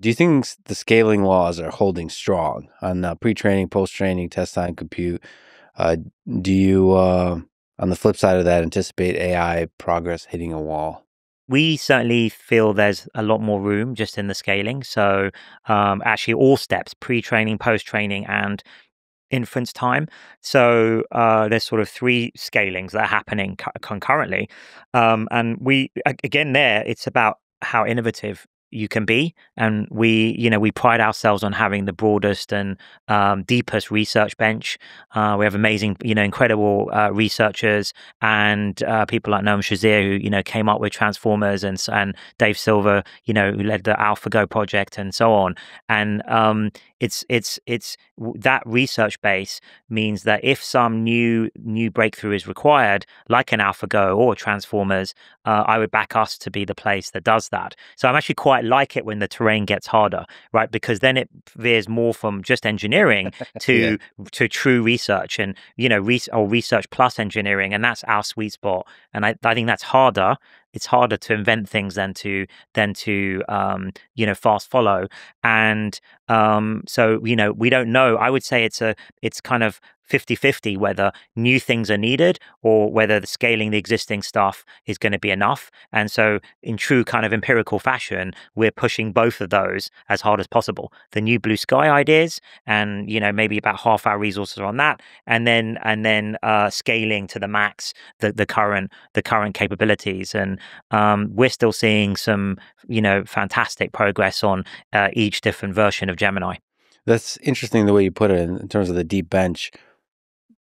Do you think the scaling laws are holding strong on uh, pre-training, post-training, test time, compute? Uh, do you, uh, on the flip side of that, anticipate AI progress hitting a wall? we certainly feel there's a lot more room just in the scaling. So, um, actually, all steps pre training, post training, and inference time. So, uh, there's sort of three scalings that are happening co- concurrently. Um, and we, again, there, it's about how innovative you can be and we you know we pride ourselves on having the broadest and um, deepest research bench. Uh, we have amazing you know incredible uh, researchers and uh, people like Noam Shazeer who you know came up with transformers and and Dave Silver you know who led the AlphaGo project and so on. And um, it's it's it's that research base means that if some new new breakthrough is required like an AlphaGo or transformers uh, I would back us to be the place that does that. So I'm actually quite like it when the terrain gets harder, right? Because then it veers more from just engineering to yeah. to true research and you know, re- or research plus engineering, and that's our sweet spot. And I, I think that's harder. It's harder to invent things than to than to um, you know fast follow. And um, so you know, we don't know. I would say it's a it's kind of 50 50 whether new things are needed or whether the scaling the existing stuff is going to be enough. And so, in true kind of empirical fashion, we're pushing both of those as hard as possible. The new blue sky ideas, and you know maybe about half our resources on that, and then and then uh, scaling to the max the the current the current capabilities. And um, we're still seeing some you know fantastic progress on uh, each different version of Gemini. That's interesting the way you put it in, in terms of the deep bench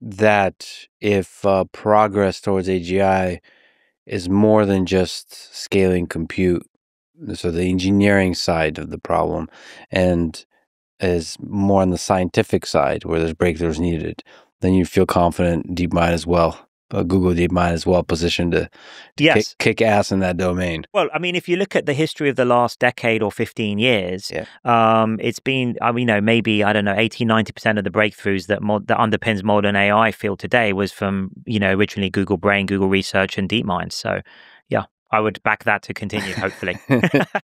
that if uh, progress towards AGI is more than just scaling compute, so the engineering side of the problem, and is more on the scientific side where there's breakthroughs needed, then you feel confident DeepMind as well uh, Google DeepMind is well positioned to, to yes. kick, kick, ass in that domain. Well, I mean, if you look at the history of the last decade or 15 years, yeah. um, it's been, I mean, you know, maybe, I don't know, 80, 90% of the breakthroughs that, mod- that underpins modern AI field today was from, you know, originally Google Brain, Google Research, and DeepMind. So, yeah, I would back that to continue, hopefully.